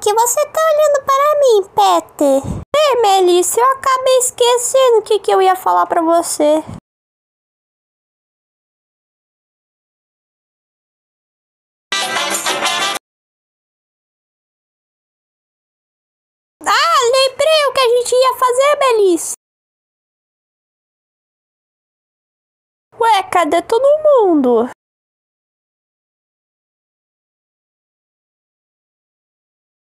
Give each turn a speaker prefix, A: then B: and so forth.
A: que você tá olhando para mim, Peter?
B: É, Melissa, eu acabei esquecendo o que, que eu ia falar para você. Ah, lembrei o que a gente ia fazer, Melissa. Ué, cadê todo mundo?